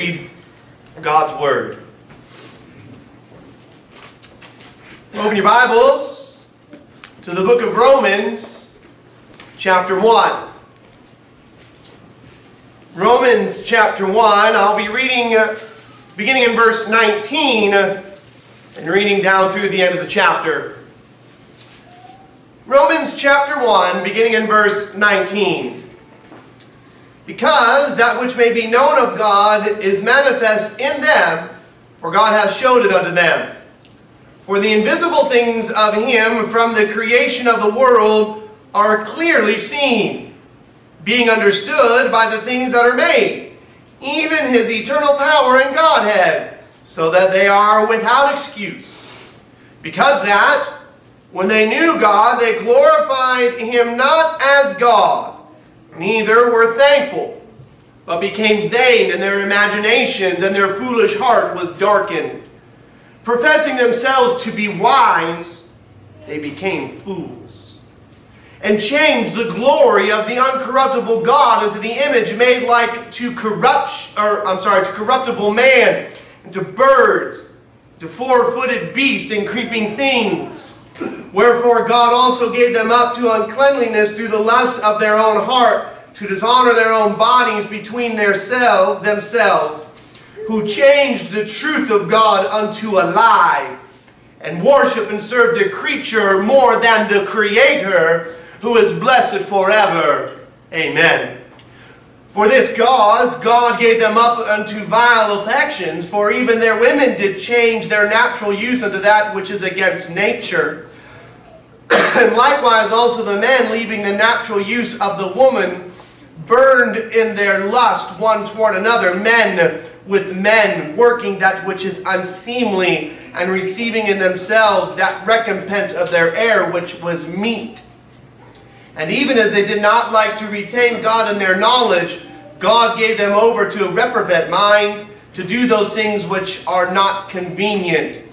read God's Word. Open your Bibles to the book of Romans, chapter 1. Romans chapter 1, I'll be reading uh, beginning in verse 19 uh, and reading down through the end of the chapter. Romans chapter 1, beginning in verse 19. Because that which may be known of God is manifest in them, for God hath showed it unto them. For the invisible things of him from the creation of the world are clearly seen, being understood by the things that are made, even his eternal power and Godhead, so that they are without excuse. Because that, when they knew God, they glorified him not as God, neither were thankful, but became vain in their imaginations, and their foolish heart was darkened. Professing themselves to be wise, they became fools, and changed the glory of the uncorruptible God into the image made like to corrupt, or I'm sorry, to corruptible man, and to birds, to four-footed beasts and creeping things. Wherefore God also gave them up to uncleanliness through the lust of their own heart, to dishonor their own bodies between themselves, themselves, who changed the truth of God unto a lie, and worship and serve the creature more than the Creator, who is blessed forever. Amen. For this cause God gave them up unto vile affections, for even their women did change their natural use unto that which is against nature. and likewise also the men, leaving the natural use of the woman, burned in their lust one toward another, men with men, working that which is unseemly, and receiving in themselves that recompense of their error which was meet. And even as they did not like to retain God in their knowledge, God gave them over to a reprobate mind to do those things which are not convenient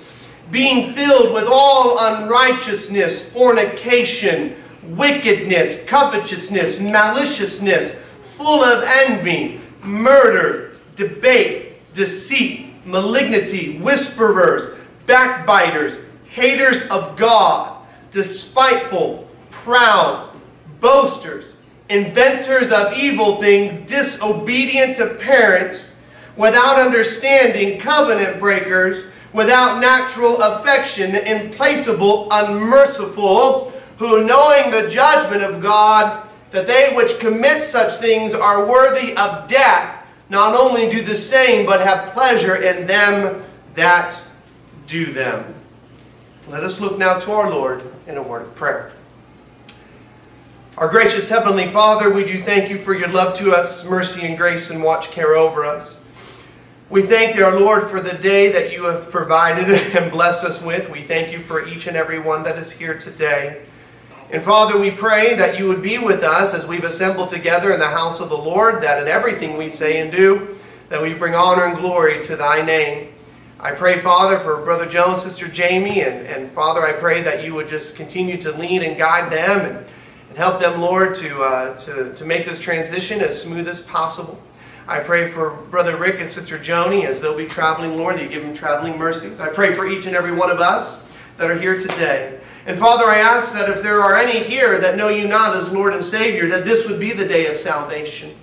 being filled with all unrighteousness, fornication, wickedness, covetousness, maliciousness, full of envy, murder, debate, deceit, malignity, whisperers, backbiters, haters of God, despiteful, proud, boasters, inventors of evil things, disobedient to parents, without understanding, covenant breakers, without natural affection, implacable, unmerciful, who knowing the judgment of God, that they which commit such things are worthy of death, not only do the same, but have pleasure in them that do them. Let us look now to our Lord in a word of prayer. Our gracious Heavenly Father, we do thank you for your love to us, mercy and grace, and watch care over us. We thank you, our Lord, for the day that you have provided and blessed us with. We thank you for each and every one that is here today. And Father, we pray that you would be with us as we've assembled together in the house of the Lord, that in everything we say and do, that we bring honor and glory to thy name. I pray, Father, for Brother Jones, Sister Jamie, and, and Father, I pray that you would just continue to lead and guide them and, and help them, Lord, to, uh, to, to make this transition as smooth as possible. I pray for Brother Rick and Sister Joni as they'll be traveling, Lord, that you give them traveling mercies. I pray for each and every one of us that are here today. And Father, I ask that if there are any here that know you not as Lord and Savior, that this would be the day of salvation.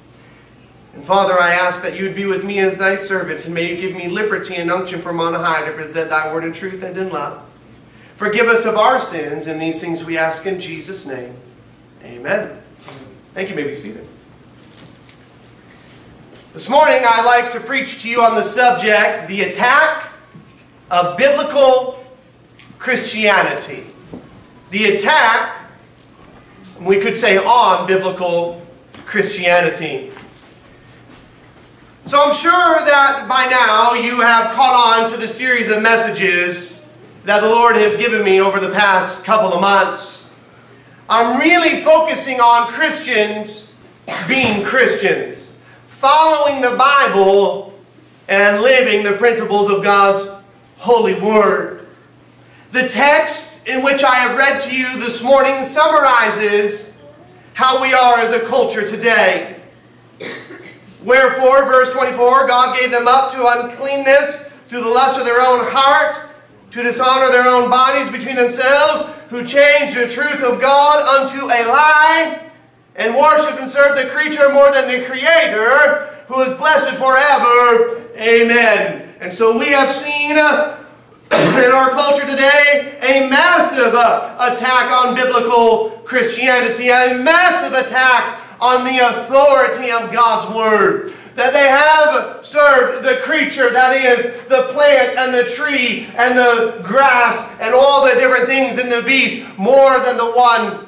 And Father, I ask that you would be with me as thy servant, and may you give me liberty and unction from on high to present thy word in truth and in love. Forgive us of our sins, and these things we ask in Jesus' name. Amen. Thank you. may be seated. This morning, I'd like to preach to you on the subject the attack of biblical Christianity. The attack, we could say, on biblical Christianity. So I'm sure that by now you have caught on to the series of messages that the Lord has given me over the past couple of months. I'm really focusing on Christians being Christians following the Bible and living the principles of God's holy word. The text in which I have read to you this morning summarizes how we are as a culture today. Wherefore, verse 24, God gave them up to uncleanness through the lust of their own heart, to dishonor their own bodies between themselves, who changed the truth of God unto a lie, and worship and serve the creature more than the Creator, who is blessed forever. Amen. And so we have seen uh, in our culture today a massive uh, attack on biblical Christianity, a massive attack on the authority of God's Word. That they have served the creature, that is, the plant and the tree and the grass and all the different things in the beast, more than the one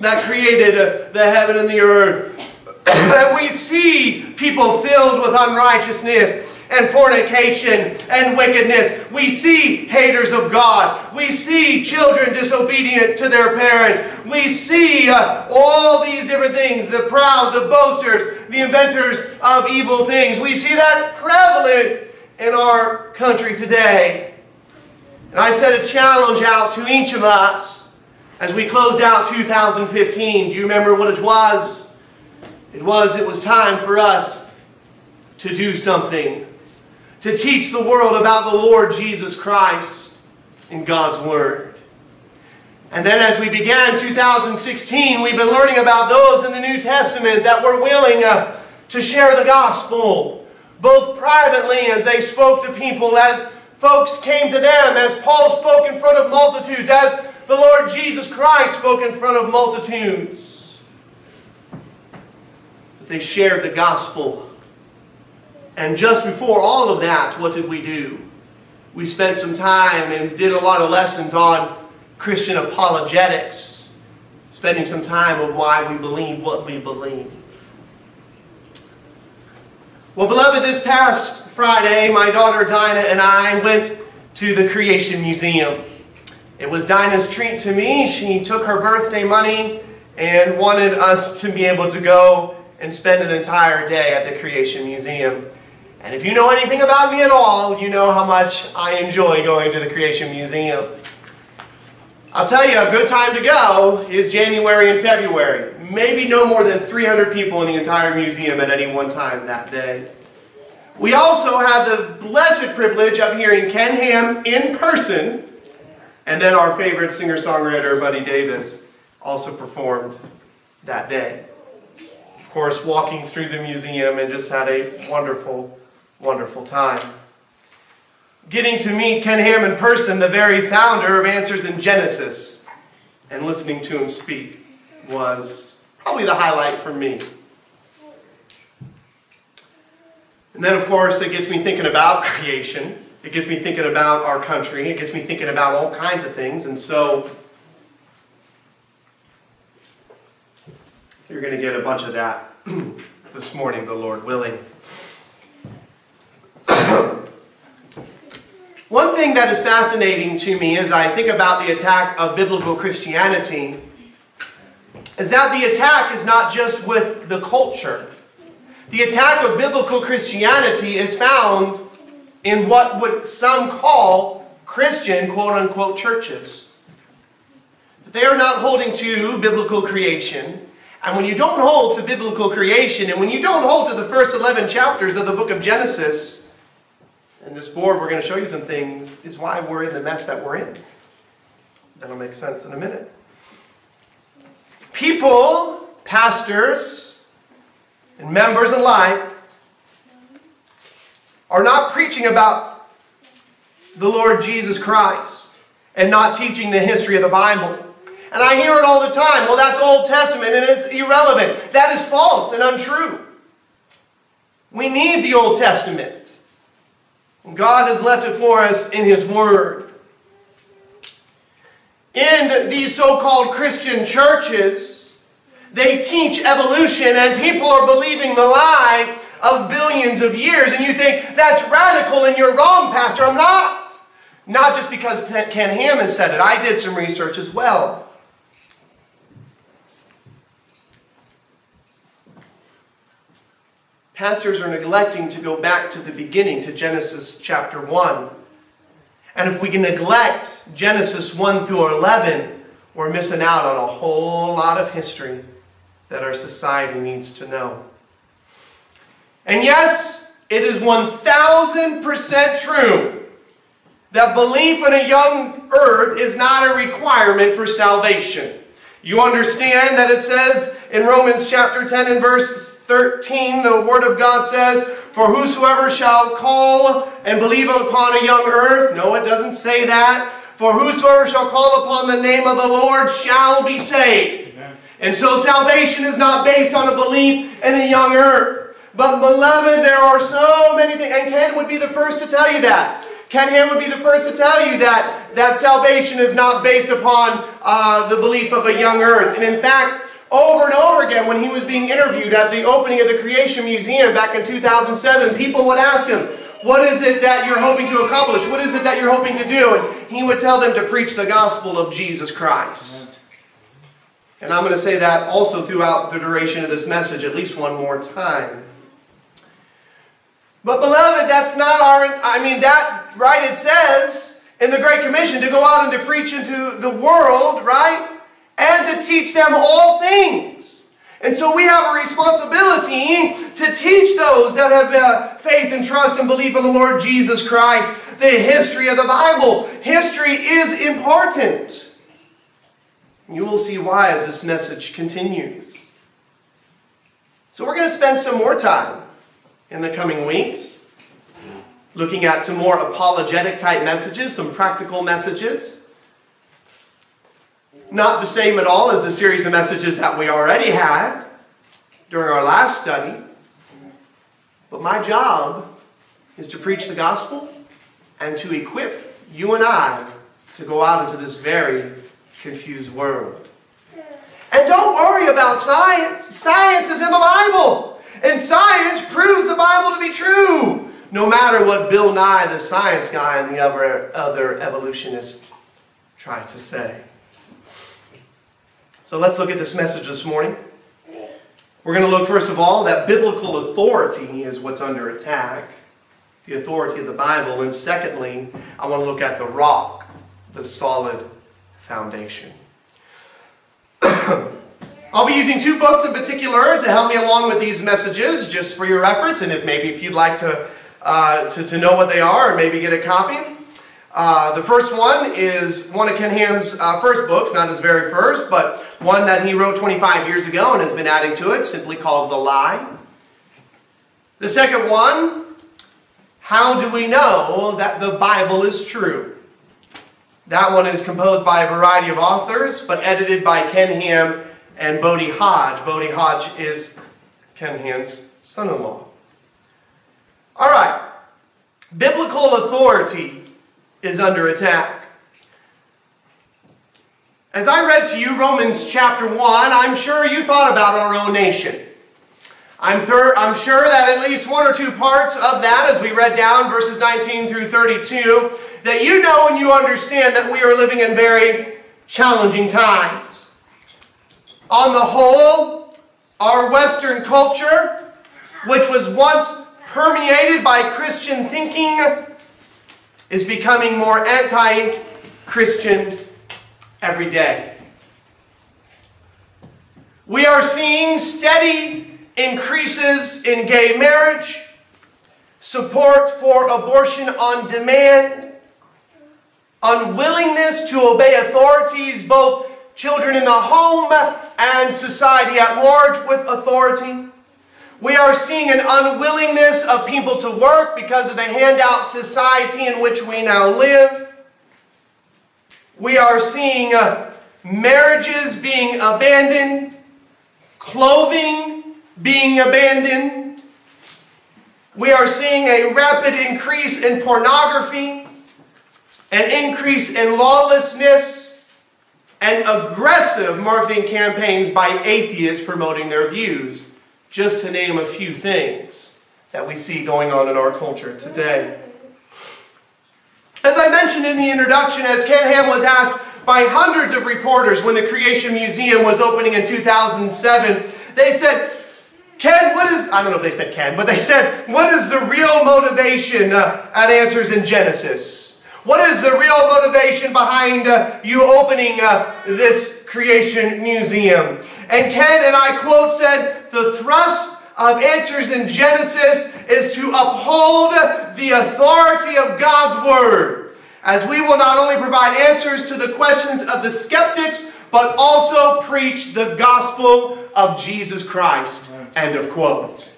that created uh, the heaven and the earth. and we see people filled with unrighteousness and fornication and wickedness. We see haters of God. We see children disobedient to their parents. We see uh, all these different things the proud, the boasters, the inventors of evil things. We see that prevalent in our country today. And I set a challenge out to each of us as we closed out 2015. Do you remember what it was? It was, it was time for us to do something to teach the world about the Lord Jesus Christ in God's Word. And then as we began 2016, we've been learning about those in the New Testament that were willing uh, to share the gospel, both privately as they spoke to people, as folks came to them, as Paul spoke in front of multitudes, as the Lord Jesus Christ spoke in front of multitudes. But they shared the gospel and just before all of that, what did we do? We spent some time and did a lot of lessons on Christian apologetics, spending some time of why we believe what we believe. Well, beloved, this past Friday, my daughter Dinah and I went to the Creation Museum. It was Dinah's treat to me. She took her birthday money and wanted us to be able to go and spend an entire day at the Creation Museum. And if you know anything about me at all, you know how much I enjoy going to the Creation Museum. I'll tell you, a good time to go is January and February. Maybe no more than 300 people in the entire museum at any one time that day. We also have the blessed privilege of hearing Ken Ham in person, and then our favorite singer-songwriter, Buddy Davis, also performed that day. Of course, walking through the museum and just had a wonderful wonderful time. Getting to meet Ken Ham in person, the very founder of Answers in Genesis, and listening to him speak was probably the highlight for me. And then, of course, it gets me thinking about creation. It gets me thinking about our country. It gets me thinking about all kinds of things. And so, you're going to get a bunch of that this morning, the Lord willing. One thing that is fascinating to me as I think about the attack of biblical Christianity is that the attack is not just with the culture. The attack of biblical Christianity is found in what would some call Christian quote unquote churches. That they are not holding to biblical creation. And when you don't hold to biblical creation, and when you don't hold to the first 11 chapters of the book of Genesis, and this board, we're going to show you some things, is why we're in the mess that we're in. That'll make sense in a minute. People, pastors, and members alike are not preaching about the Lord Jesus Christ and not teaching the history of the Bible. And I hear it all the time. Well, that's Old Testament and it's irrelevant. That is false and untrue. We need the Old Testament. God has left it for us in His Word. In these so-called Christian churches, they teach evolution and people are believing the lie of billions of years. And you think, that's radical and you're wrong, Pastor. I'm not. Not just because Ken Ham has said it. I did some research as well. pastors are neglecting to go back to the beginning, to Genesis chapter 1. And if we can neglect Genesis 1 through 11, we're missing out on a whole lot of history that our society needs to know. And yes, it is 1000% true that belief in a young earth is not a requirement for salvation. You understand that it says in Romans chapter 10 and verse 13, the Word of God says, For whosoever shall call and believe upon a young earth, no, it doesn't say that. For whosoever shall call upon the name of the Lord shall be saved. Amen. And so salvation is not based on a belief in a young earth. But beloved, there are so many things, and Ken would be the first to tell you that. Ken Ham would be the first to tell you that, that salvation is not based upon uh, the belief of a young earth. And in fact, over and over again, when he was being interviewed at the opening of the Creation Museum back in 2007, people would ask him, what is it that you're hoping to accomplish? What is it that you're hoping to do? And he would tell them to preach the gospel of Jesus Christ. And I'm going to say that also throughout the duration of this message at least one more time. But beloved, that's not our, I mean, that, right, it says in the Great Commission to go out and to preach into the world, right? And to teach them all things. And so we have a responsibility to teach those that have uh, faith and trust and belief in the Lord Jesus Christ the history of the Bible. History is important. You will see why as this message continues. So we're going to spend some more time in the coming weeks, looking at some more apologetic type messages, some practical messages. Not the same at all as the series of messages that we already had during our last study. But my job is to preach the gospel and to equip you and I to go out into this very confused world. And don't worry about science. Science is in the Bible. And science proves the Bible to be true, no matter what Bill Nye, the science guy, and the other, other evolutionists try to say. So let's look at this message this morning. We're going to look, first of all, that biblical authority is what's under attack, the authority of the Bible. And secondly, I want to look at the rock, the solid foundation. I'll be using two books in particular to help me along with these messages, just for your reference, and if maybe if you'd like to, uh, to, to, know what they are or maybe get a copy. Uh, the first one is one of Ken Ham's uh, first books, not his very first, but one that he wrote 25 years ago and has been adding to it, simply called The Lie. The second one, How Do We Know That the Bible is True? That one is composed by a variety of authors, but edited by Ken Ham and Bodie Hodge. Bodie Hodge is Ken Ham's son-in-law. All right. Biblical authority is under attack. As I read to you Romans chapter 1, I'm sure you thought about our own nation. I'm, I'm sure that at least one or two parts of that, as we read down verses 19 through 32, that you know and you understand that we are living in very challenging times. On the whole, our Western culture, which was once permeated by Christian thinking, is becoming more anti-Christian every day. We are seeing steady increases in gay marriage, support for abortion on demand, unwillingness to obey authorities both children in the home and society at large with authority. We are seeing an unwillingness of people to work because of the handout society in which we now live. We are seeing uh, marriages being abandoned, clothing being abandoned. We are seeing a rapid increase in pornography, an increase in lawlessness, and aggressive marketing campaigns by atheists promoting their views, just to name a few things that we see going on in our culture today. As I mentioned in the introduction, as Ken Ham was asked by hundreds of reporters when the Creation Museum was opening in 2007, they said, Ken, what is, I don't know if they said Ken, but they said, what is the real motivation uh, at Answers in Genesis? What is the real motivation behind uh, you opening uh, this creation museum? And Ken and I quote said, the thrust of Answers in Genesis is to uphold the authority of God's Word, as we will not only provide answers to the questions of the skeptics, but also preach the gospel of Jesus Christ. End of quote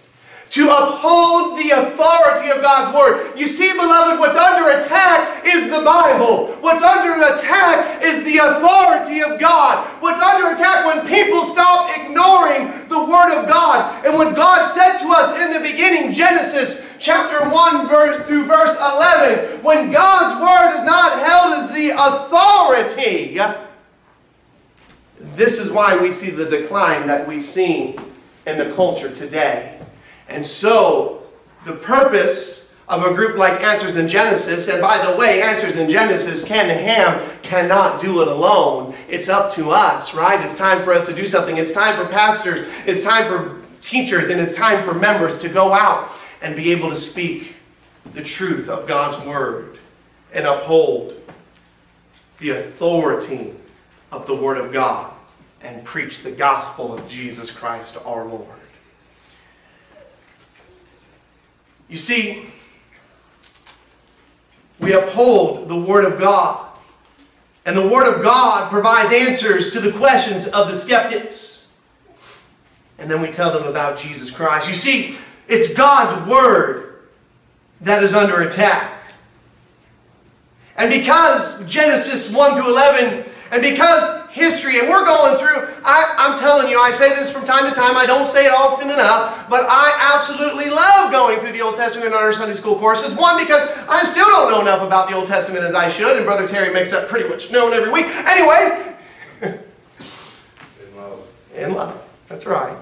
to uphold the authority of God's Word. You see, beloved, what's under attack is the Bible. What's under attack is the authority of God. What's under attack when people stop ignoring the Word of God. And when God said to us in the beginning, Genesis chapter 1 verse through verse 11, when God's Word is not held as the authority, this is why we see the decline that we see in the culture today. And so, the purpose of a group like Answers in Genesis, and by the way, Answers in Genesis, Ken Ham cannot do it alone. It's up to us, right? It's time for us to do something. It's time for pastors, it's time for teachers, and it's time for members to go out and be able to speak the truth of God's Word and uphold the authority of the Word of God and preach the gospel of Jesus Christ our Lord. You see, we uphold the Word of God. And the Word of God provides answers to the questions of the skeptics. And then we tell them about Jesus Christ. You see, it's God's Word that is under attack. And because Genesis 1 through 11, and because history, and we're going through, I, I'm telling you, I say this from time to time, I don't say it often enough, but I absolutely love going through the Old Testament on our Sunday school courses. One, because I still don't know enough about the Old Testament as I should, and Brother Terry makes that pretty much known every week. Anyway, in love. In love, that's right.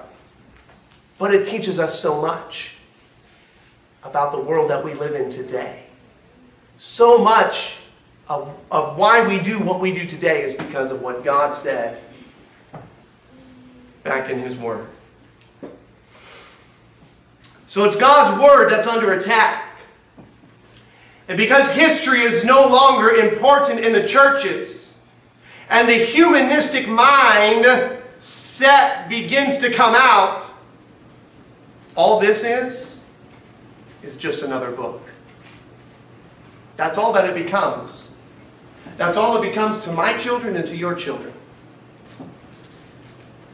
But it teaches us so much about the world that we live in today. So much of, of why we do what we do today is because of what God said back in His Word. So it's God's Word that's under attack. And because history is no longer important in the churches, and the humanistic mind set begins to come out, all this is, is just another book. That's all that it becomes. That's all it becomes to my children and to your children.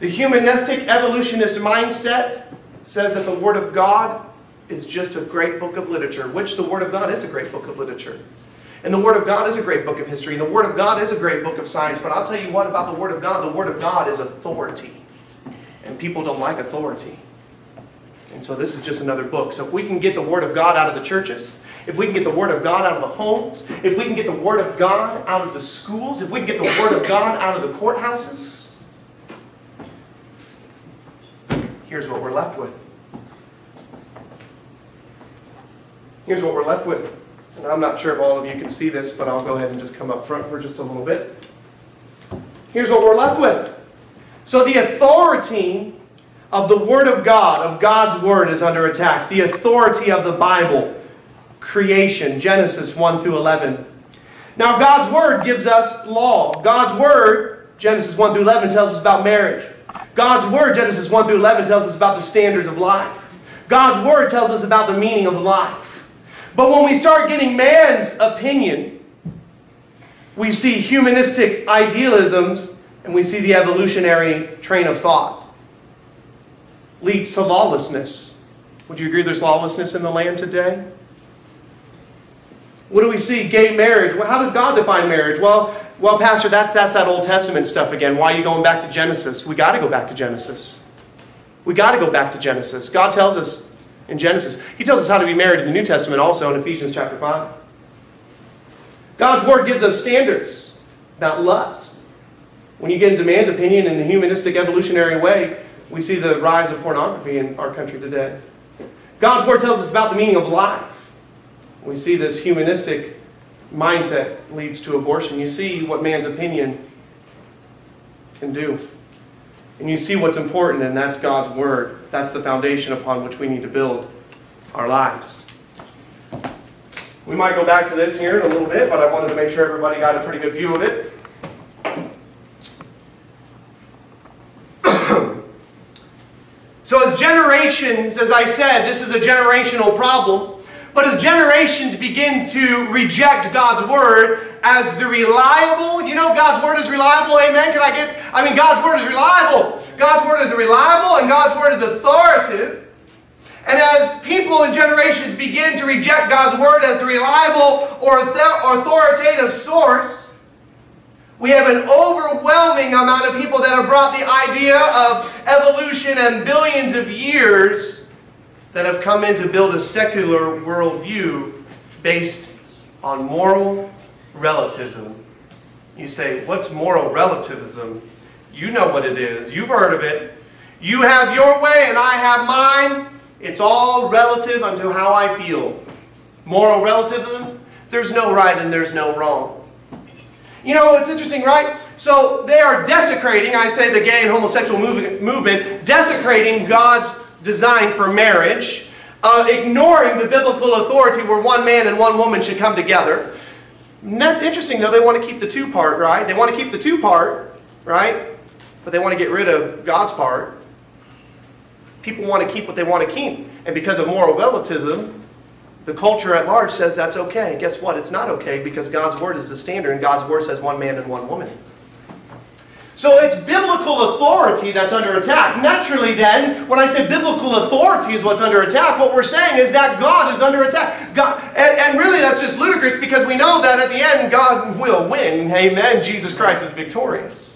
The humanistic evolutionist mindset says that the Word of God is just a great book of literature, which the Word of God is a great book of literature. And the Word of God is a great book of history, and the Word of God is a great book of science. But I'll tell you what about the Word of God the Word of God is authority. And people don't like authority. And so this is just another book. So if we can get the Word of God out of the churches, if we can get the Word of God out of the homes, if we can get the Word of God out of the schools, if we can get the Word of God out of the courthouses, here's what we're left with. Here's what we're left with. And I'm not sure if all of you can see this, but I'll go ahead and just come up front for just a little bit. Here's what we're left with. So the authority of the Word of God, of God's Word, is under attack. The authority of the Bible creation, Genesis 1 through 11. Now, God's Word gives us law. God's Word, Genesis 1 through 11, tells us about marriage. God's Word, Genesis 1 through 11, tells us about the standards of life. God's Word tells us about the meaning of life. But when we start getting man's opinion, we see humanistic idealisms and we see the evolutionary train of thought. Leads to lawlessness. Would you agree there's lawlessness in the land today? What do we see? Gay marriage. Well, how did God define marriage? Well, well, Pastor, that's, that's that Old Testament stuff again. Why are you going back to Genesis? We got to go back to Genesis. We got to go back to Genesis. God tells us in Genesis. He tells us how to be married in the New Testament also in Ephesians chapter 5. God's Word gives us standards about lust. When you get into man's opinion in the humanistic evolutionary way, we see the rise of pornography in our country today. God's Word tells us about the meaning of life. We see this humanistic mindset leads to abortion. You see what man's opinion can do. And you see what's important, and that's God's Word. That's the foundation upon which we need to build our lives. We might go back to this here in a little bit, but I wanted to make sure everybody got a pretty good view of it. so as generations as I said, this is a generational problem. But as generations begin to reject God's word as the reliable, you know God's word is reliable, amen? Can I get, I mean, God's word is reliable. God's word is reliable and God's word is authoritative. And as people and generations begin to reject God's word as the reliable or authoritative source, we have an overwhelming amount of people that have brought the idea of evolution and billions of years that have come in to build a secular worldview based on moral relativism. You say, what's moral relativism? You know what it is. You've heard of it. You have your way and I have mine. It's all relative unto how I feel. Moral relativism, there's no right and there's no wrong. You know, it's interesting, right? So they are desecrating, I say the gay and homosexual movement, desecrating God's design for marriage, uh, ignoring the biblical authority where one man and one woman should come together. that's interesting, though, they want to keep the two part, right? They want to keep the two part, right? But they want to get rid of God's part. People want to keep what they want to keep. And because of moral relativism, the culture at large says that's okay. Guess what? It's not okay because God's word is the standard, and God's word says one man and one woman. So it's biblical authority that's under attack. Naturally, then, when I say biblical authority is what's under attack, what we're saying is that God is under attack. God, and, and really, that's just ludicrous because we know that at the end, God will win. Amen. Jesus Christ is victorious.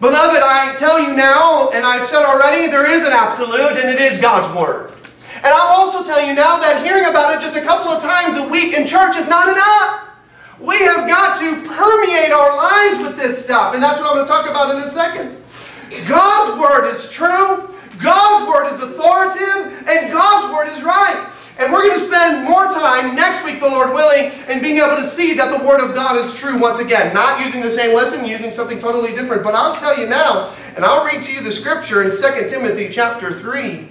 Beloved, I tell you now, and I've said already, there is an absolute, and it is God's Word. And I'll also tell you now that hearing about it just a couple of times a week in church is not enough. We have got to permeate our lives with this stuff. And that's what I'm going to talk about in a second. God's word is true, God's word is authoritative, and God's word is right. And we're going to spend more time next week, the Lord willing, in being able to see that the Word of God is true once again. Not using the same lesson, using something totally different. But I'll tell you now, and I'll read to you the scripture in 2 Timothy chapter 3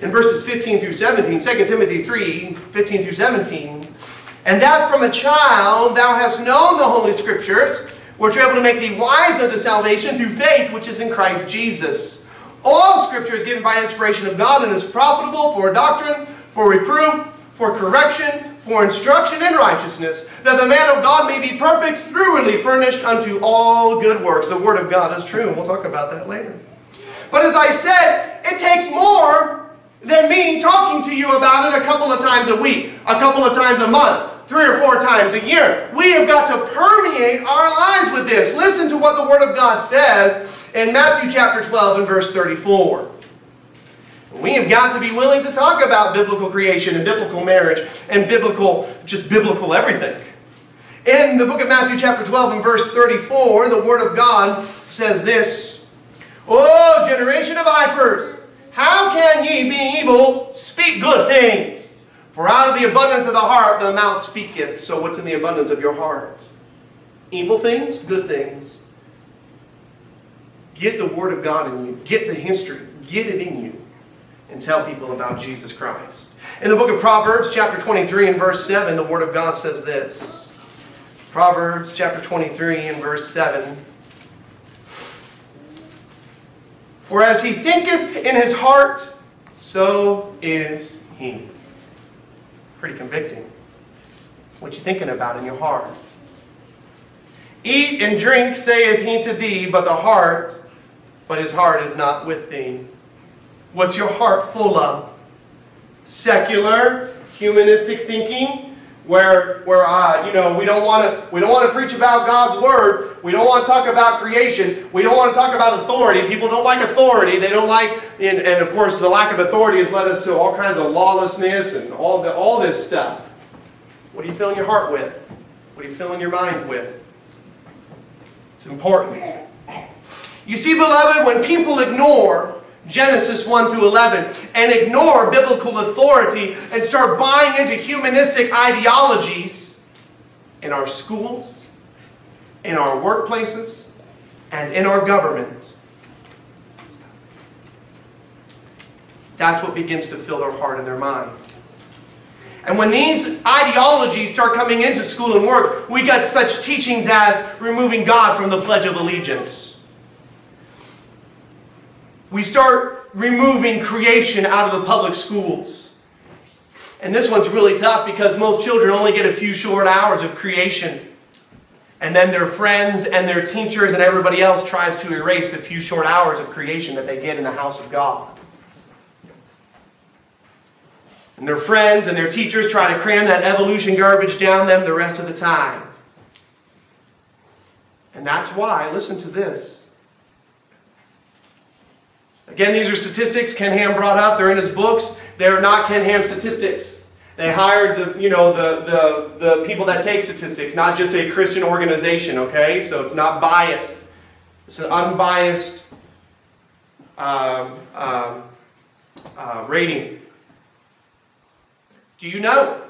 in verses 15 through 17, 2 Timothy 3, 15 through 17, and that from a child thou hast known the Holy Scriptures, which are able to make thee wise unto salvation through faith which is in Christ Jesus. All Scripture is given by inspiration of God and is profitable for doctrine, for reproof, for correction, for instruction in righteousness, that the man of God may be perfect, thoroughly furnished unto all good works. The Word of God is true, and we'll talk about that later. But as I said, it takes more than me talking to you about it a couple of times a week, a couple of times a month, three or four times a year. We have got to permeate our lives with this. Listen to what the Word of God says in Matthew chapter 12 and verse 34. We have got to be willing to talk about biblical creation and biblical marriage and biblical, just biblical everything. In the book of Matthew chapter 12 and verse 34, the Word of God says this, Oh, generation of vipers! How can ye, being evil, speak good things? For out of the abundance of the heart the mouth speaketh. So what's in the abundance of your heart? Evil things, good things. Get the Word of God in you. Get the history. Get it in you. And tell people about Jesus Christ. In the book of Proverbs, chapter 23 and verse 7, the Word of God says this. Proverbs chapter 23 and verse 7. For as he thinketh in his heart, so is he. Pretty convicting. What you thinking about in your heart? Eat and drink, saith he to thee, but the heart, but his heart is not with thee. What's your heart full of? Secular, humanistic thinking, where where uh, you know we don't want to we don't want to preach about God's word. We don't want to talk about creation. We don't want to talk about authority. People don't like authority. They don't like and, and of course the lack of authority has led us to all kinds of lawlessness and all the, all this stuff. What are you filling your heart with? What are you filling your mind with? It's important. You see, beloved, when people ignore Genesis 1 through 11, and ignore biblical authority and start buying into humanistic ideologies in our schools, in our workplaces, and in our government. That's what begins to fill their heart and their mind. And when these ideologies start coming into school and work, we got such teachings as removing God from the Pledge of Allegiance we start removing creation out of the public schools. And this one's really tough because most children only get a few short hours of creation. And then their friends and their teachers and everybody else tries to erase the few short hours of creation that they get in the house of God. And their friends and their teachers try to cram that evolution garbage down them the rest of the time. And that's why, listen to this. Again, these are statistics Ken Ham brought up. They're in his books. They're not Ken Ham statistics. They hired the, you know, the, the, the people that take statistics, not just a Christian organization, okay? So it's not biased. It's an unbiased uh, uh, uh, rating. Do you know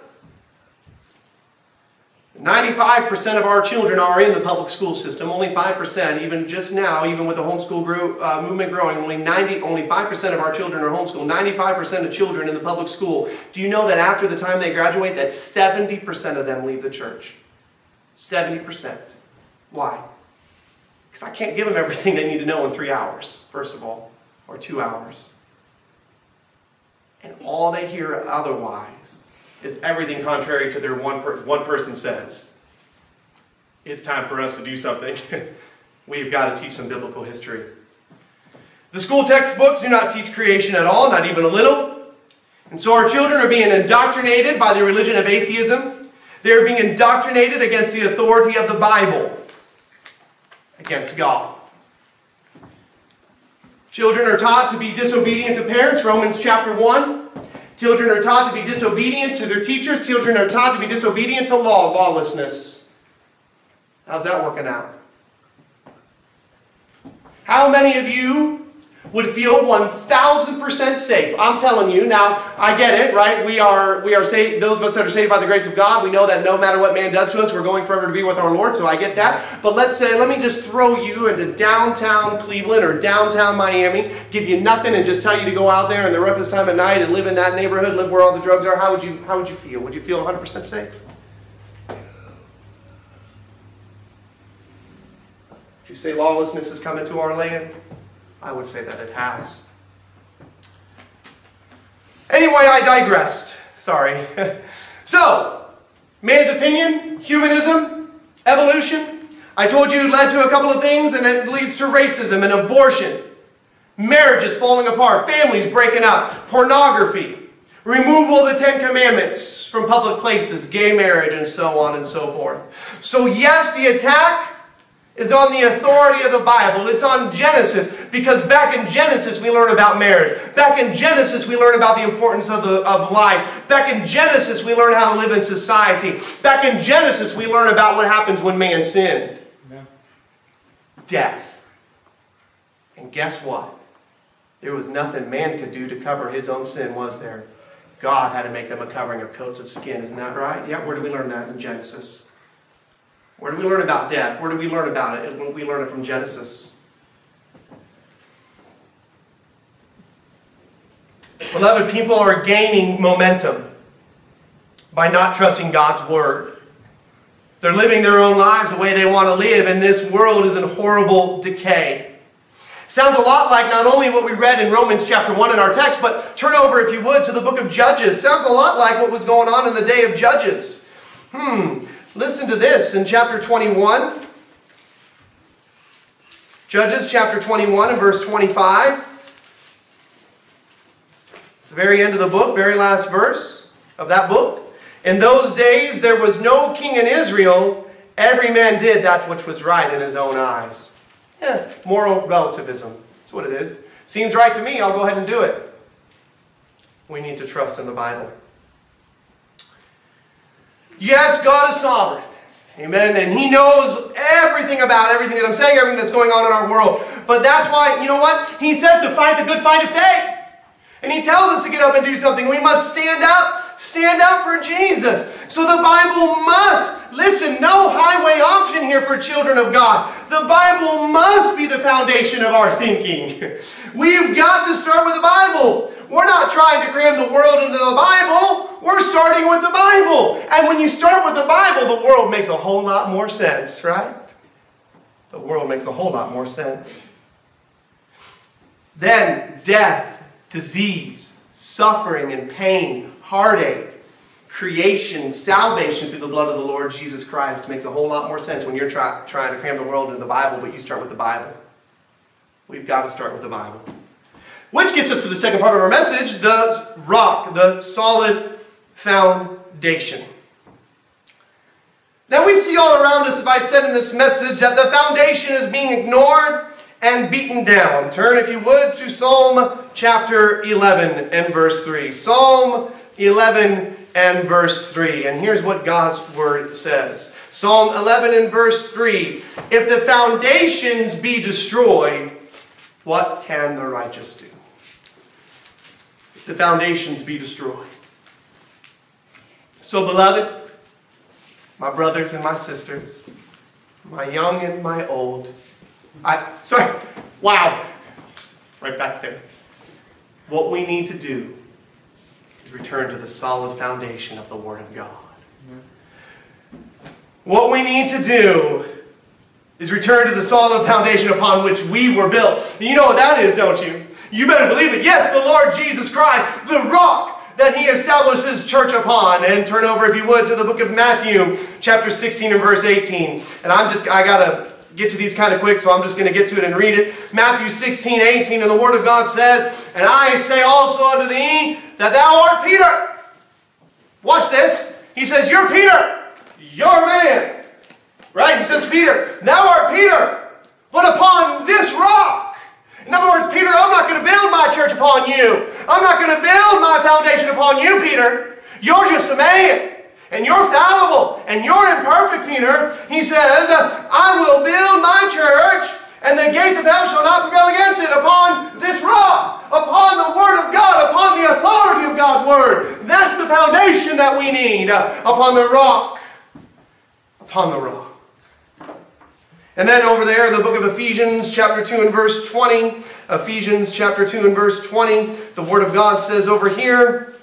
95% of our children are in the public school system. Only 5%, even just now, even with the homeschool grew, uh, movement growing, only 90, only 5% of our children are homeschooled. 95% of children in the public school. Do you know that after the time they graduate, that 70% of them leave the church? 70%. Why? Because I can't give them everything they need to know in three hours, first of all, or two hours. And all they hear otherwise is everything contrary to their one, per, one person says. It's time for us to do something. We've got to teach them biblical history. The school textbooks do not teach creation at all, not even a little. And so our children are being indoctrinated by the religion of atheism. They are being indoctrinated against the authority of the Bible, against God. Children are taught to be disobedient to parents, Romans chapter 1. Children are taught to be disobedient to their teachers. Children are taught to be disobedient to law, lawlessness. How's that working out? How many of you would feel 1000% safe. I'm telling you, now I get it, right? We are we are saved those of us that are saved by the grace of God, we know that no matter what man does to us, we're going forever to be with our Lord, so I get that. But let's say let me just throw you into downtown Cleveland or downtown Miami, give you nothing and just tell you to go out there in the roughest time of night and live in that neighborhood, live where all the drugs are. How would you how would you feel? Would you feel 100% safe? Would you say lawlessness is coming to our land? I would say that it has. Anyway, I digressed. Sorry. so, man's opinion, humanism, evolution. I told you it led to a couple of things, and it leads to racism and abortion, marriages falling apart, families breaking up, pornography, removal of the Ten Commandments from public places, gay marriage, and so on and so forth. So, yes, the attack is on the authority of the Bible. It's on Genesis because back in Genesis we learn about marriage. Back in Genesis we learn about the importance of, the, of life. Back in Genesis we learn how to live in society. Back in Genesis we learn about what happens when man sinned. Death. And guess what? There was nothing man could do to cover his own sin, was there? God had to make them a covering of coats of skin. Isn't that right? Yeah, where do we learn that in Genesis? Where do we learn about death? Where do we learn about it? We learn it from Genesis. Beloved, people are gaining momentum by not trusting God's Word. They're living their own lives the way they want to live, and this world is in horrible decay. Sounds a lot like not only what we read in Romans chapter 1 in our text, but turn over, if you would, to the book of Judges. Sounds a lot like what was going on in the day of Judges. Hmm. Listen to this in chapter 21. Judges chapter 21 and verse 25. It's the very end of the book, very last verse of that book. In those days there was no king in Israel. Every man did that which was right in his own eyes. Yeah, moral relativism. That's what it is. Seems right to me, I'll go ahead and do it. We need to trust in the Bible. Yes, God is sovereign. Amen. And He knows everything about everything that I'm saying, everything that's going on in our world. But that's why, you know what? He says to fight the good fight of faith. And He tells us to get up and do something. We must stand up, stand up for Jesus. So the Bible must, listen, no highway option here for children of God. The Bible must be the foundation of our thinking. We've got to start with the Bible. We're not trying to cram the world into the Bible. We're starting with the Bible. And when you start with the Bible, the world makes a whole lot more sense, right? The world makes a whole lot more sense. Then death, disease, suffering and pain, heartache, creation, salvation through the blood of the Lord Jesus Christ makes a whole lot more sense when you're try, trying to cram the world into the Bible, but you start with the Bible. We've got to start with the Bible. Which gets us to the second part of our message the rock, the solid foundation. Now we see all around us, if I said in this message, that the foundation is being ignored and beaten down. Turn, if you would, to Psalm chapter 11 and verse 3. Psalm 11 and verse 3. And here's what God's word says Psalm 11 and verse 3 If the foundations be destroyed, what can the righteous do? If the foundations be destroyed. So, beloved, my brothers and my sisters, my young and my old, I, sorry, wow, right back there. What we need to do return to the solid foundation of the Word of God. What we need to do is return to the solid foundation upon which we were built. You know what that is, don't you? You better believe it. Yes, the Lord Jesus Christ, the rock that he established his church upon. And turn over, if you would, to the book of Matthew, chapter 16 and verse 18. And I'm just, I got to get to these kind of quick, so I'm just going to get to it and read it. Matthew 16, 18, and the Word of God says, And I say also unto thee that thou art Peter. Watch this. He says, You're Peter. You're a man. Right? He says, Peter, thou art Peter, but upon this rock. In other words, Peter, I'm not going to build my church upon you. I'm not going to build my foundation upon you, Peter. You're just a man. And you're fallible. And you're imperfect, Peter. He says, I will build my church, and the gates of hell shall not prevail against it upon this rock, upon the Word of God, upon the authority of God's Word. That's the foundation that we need, upon the rock. Upon the rock. And then over there the book of Ephesians, chapter 2 and verse 20, Ephesians chapter 2 and verse 20, the Word of God says over here,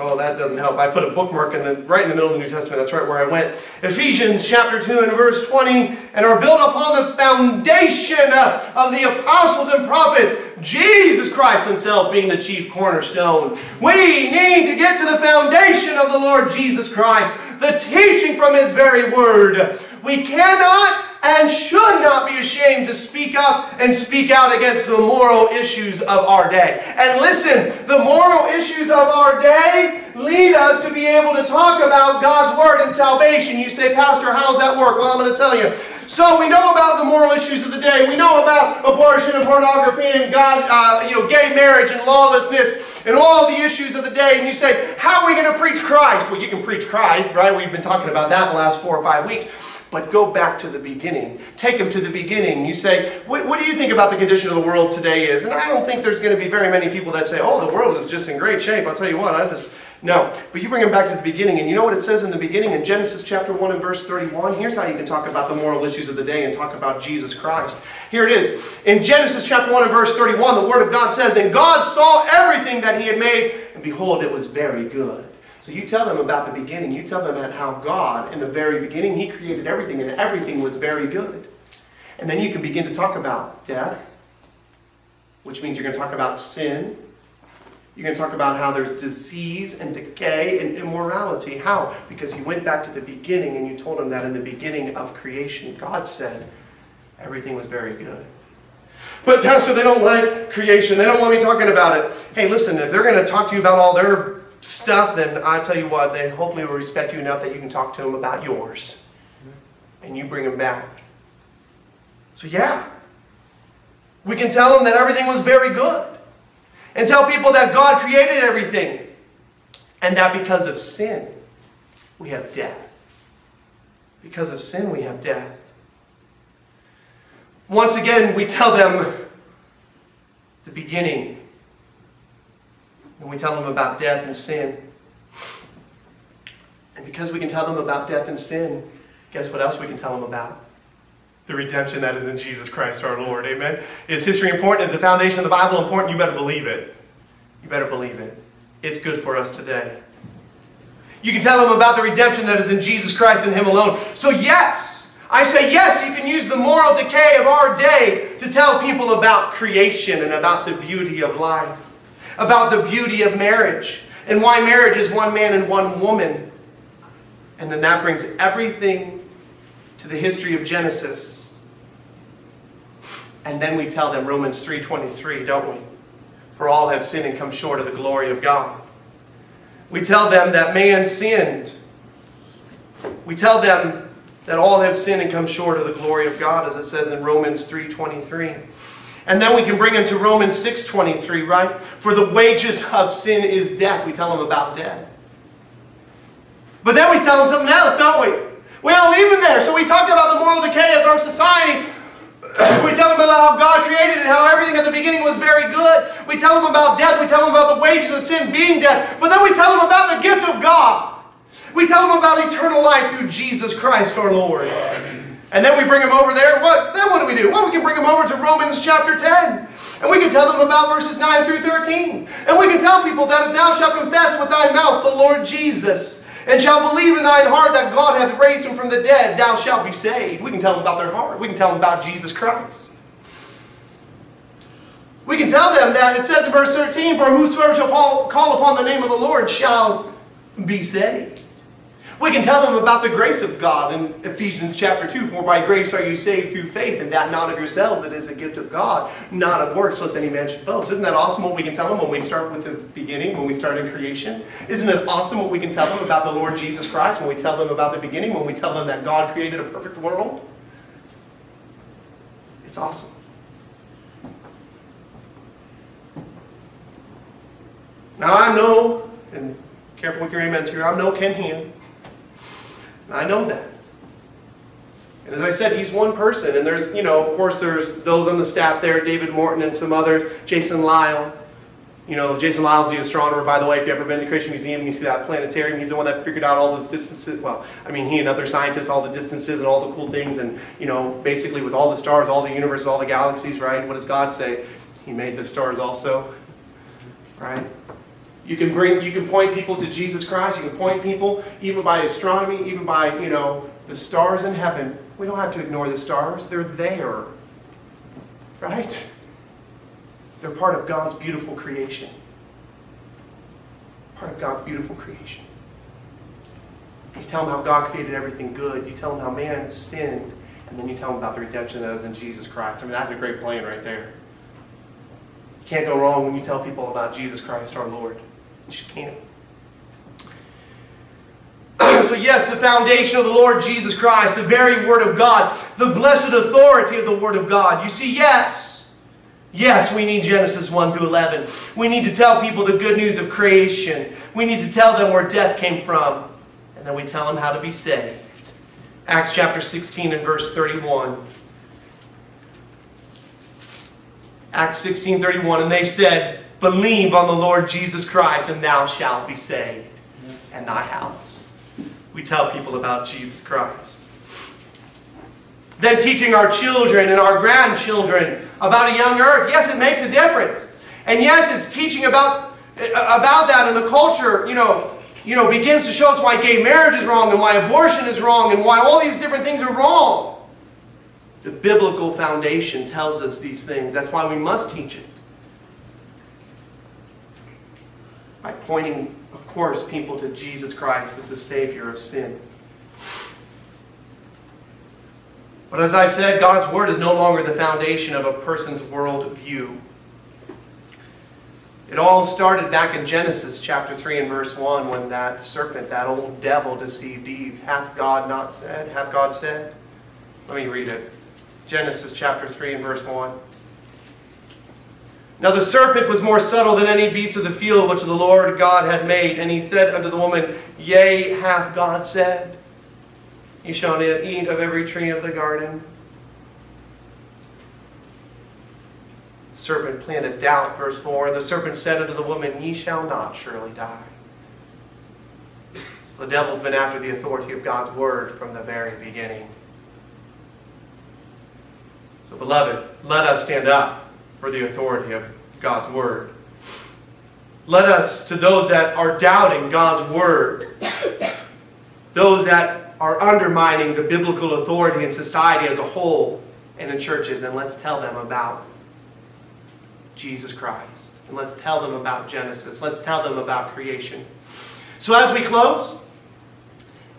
Oh, that doesn't help. I put a bookmark in the, right in the middle of the New Testament. That's right where I went. Ephesians chapter 2 and verse 20. And are built upon the foundation of the apostles and prophets, Jesus Christ himself being the chief cornerstone. We need to get to the foundation of the Lord Jesus Christ, the teaching from his very word. We cannot and should not be ashamed to speak up and speak out against the moral issues of our day. And listen, the moral issues of our day lead us to be able to talk about God's Word and salvation. You say, Pastor, how's that work? Well, I'm going to tell you. So we know about the moral issues of the day. We know about abortion and pornography and God, uh, you know, gay marriage and lawlessness and all the issues of the day. And you say, how are we going to preach Christ? Well, you can preach Christ, right? We've been talking about that in the last four or five weeks. But go back to the beginning. Take them to the beginning. You say, what, what, do you think about the condition of the world today is? And I don't think there's going to be very many people that say, oh, the world is just in great shape. I'll tell you what, I just, no. But you bring them back to the beginning, and you know what it says in the beginning in Genesis chapter 1 and verse 31? Here's how you can talk about the moral issues of the day and talk about Jesus Christ. Here it is. In Genesis chapter 1 and verse 31, the Word of God says, And God saw everything that He had made, and behold, it was very good. So you tell them about the beginning. You tell them about how God, in the very beginning, He created everything, and everything was very good. And then you can begin to talk about death, which means you're going to talk about sin. You're going to talk about how there's disease and decay and immorality. How? Because you went back to the beginning and you told them that in the beginning of creation, God said everything was very good. But, Pastor, they don't like creation. They don't want me talking about it. Hey, listen, if they're going to talk to you about all their stuff, then I tell you what, they hopefully will respect you enough that you can talk to them about yours. And you bring them back. So, yeah. We can tell them that everything was very good. And tell people that God created everything. And that because of sin, we have death. Because of sin, we have death. Once again, we tell them the beginning and we tell them about death and sin. And because we can tell them about death and sin, guess what else we can tell them about? The redemption that is in Jesus Christ our Lord. Amen. Is history important? Is the foundation of the Bible important? You better believe it. You better believe it. It's good for us today. You can tell them about the redemption that is in Jesus Christ and Him alone. So, yes, I say, yes, you can use the moral decay of our day to tell people about creation and about the beauty of life, about the beauty of marriage, and why marriage is one man and one woman. And then that brings everything to the history of Genesis. And then we tell them Romans 3.23, don't we? For all have sinned and come short of the glory of God. We tell them that man sinned. We tell them that all have sinned and come short of the glory of God, as it says in Romans 3.23. And then we can bring them to Romans 6.23, right? For the wages of sin is death. We tell them about death. But then we tell them something else, don't we? We don't leave them there. So we talk about the moral decay of our society. we tell them about how God created and how everything at the beginning was very good. We tell them about death. We tell them about the wages of sin being death. But then we tell them about the gift of God. We tell them about eternal life through Jesus Christ our Lord. And then we bring them over there. What? Then what do we do? Well, we can bring them over to Romans chapter 10. And we can tell them about verses 9 through 13. And we can tell people that if thou shalt confess with thy mouth the Lord Jesus, and shalt believe in thine heart that God hath raised him from the dead, thou shalt be saved. We can tell them about their heart. We can tell them about Jesus Christ. We can tell them that it says in verse 13, For whosoever shall call upon the name of the Lord shall be saved. We can tell them about the grace of God in Ephesians chapter 2. For by grace are you saved through faith, and that not of yourselves. It is a gift of God, not of works, lest any man should boast. Isn't that awesome what we can tell them when we start with the beginning, when we start in creation? Isn't it awesome what we can tell them about the Lord Jesus Christ, when we tell them about the beginning, when we tell them that God created a perfect world? It's awesome. Now I know, and careful with your amens here, I'm no Ken Ham. I know that. And as I said, he's one person. And there's, you know, of course, there's those on the staff there, David Morton and some others, Jason Lisle. You know, Jason Lisle's the astronomer, by the way. If you've ever been to the Creation Museum and you see that planetarium, he's the one that figured out all those distances. Well, I mean, he and other scientists, all the distances and all the cool things. And, you know, basically with all the stars, all the universes, all the galaxies, right? What does God say? He made the stars also, right? You can bring, you can point people to Jesus Christ. You can point people even by astronomy, even by, you know, the stars in heaven. We don't have to ignore the stars. They're there. Right? They're part of God's beautiful creation. Part of God's beautiful creation. You tell them how God created everything good. You tell them how man sinned. And then you tell them about the redemption that is in Jesus Christ. I mean, that's a great plan right there. You can't go wrong when you tell people about Jesus Christ our Lord. You can't. so, yes, the foundation of the Lord Jesus Christ, the very Word of God, the blessed authority of the Word of God. You see, yes, yes, we need Genesis 1 through 11. We need to tell people the good news of creation. We need to tell them where death came from. And then we tell them how to be saved. Acts chapter 16 and verse 31. Acts 16 31. And they said, Believe on the Lord Jesus Christ, and thou shalt be saved, and thy house. We tell people about Jesus Christ. Then teaching our children and our grandchildren about a young earth. Yes, it makes a difference. And yes, it's teaching about, uh, about that, and the culture, you know, you know, begins to show us why gay marriage is wrong, and why abortion is wrong, and why all these different things are wrong. The biblical foundation tells us these things. That's why we must teach it. By pointing, of course, people to Jesus Christ as the Savior of sin. But as I've said, God's Word is no longer the foundation of a person's worldview. It all started back in Genesis chapter 3 and verse 1 when that serpent, that old devil, deceived Eve. Hath God not said? Hath God said? Let me read it. Genesis chapter 3 and verse 1. Now the serpent was more subtle than any beast of the field which the Lord God had made. And he said unto the woman, Yea, hath God said, Ye shall eat of every tree of the garden. The serpent planted doubt, verse 4. And the serpent said unto the woman, Ye shall not surely die. So the devil's been after the authority of God's word from the very beginning. So, beloved, let us stand up for the authority of God's Word. Let us, to those that are doubting God's Word, those that are undermining the biblical authority in society as a whole and in churches, and let's tell them about Jesus Christ. And let's tell them about Genesis. Let's tell them about creation. So as we close,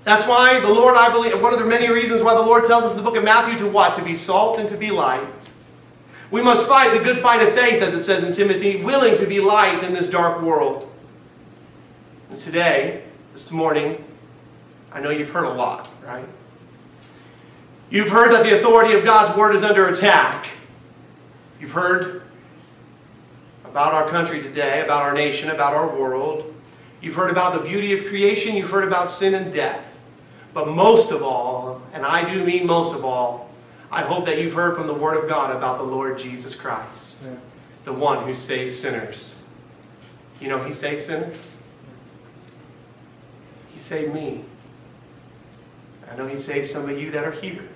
that's why the Lord, I believe, one of the many reasons why the Lord tells us in the book of Matthew to what? To be salt and to be light. We must fight the good fight of faith, as it says in Timothy, willing to be light in this dark world. And today, this morning, I know you've heard a lot, right? You've heard that the authority of God's Word is under attack. You've heard about our country today, about our nation, about our world. You've heard about the beauty of creation. You've heard about sin and death. But most of all, and I do mean most of all, I hope that you've heard from the Word of God about the Lord Jesus Christ, yeah. the one who saves sinners. You know, He saves sinners. He saved me. I know He saved some of you that are here.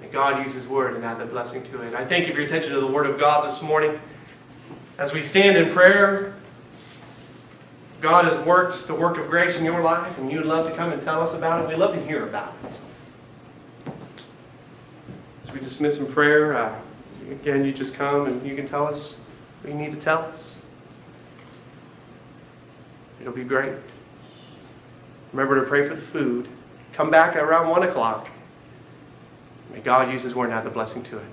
May God use His Word and add the blessing to it. I thank you for your attention to the Word of God this morning. As we stand in prayer, God has worked the work of grace in your life, and you'd love to come and tell us about it. We'd love to hear about it. We dismiss in prayer, uh, again, you just come and you can tell us what you need to tell us. It'll be great. Remember to pray for the food. Come back at around 1 o'clock. May God use His word and add the blessing to it.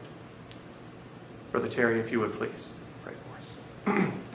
Brother Terry, if you would please pray for us.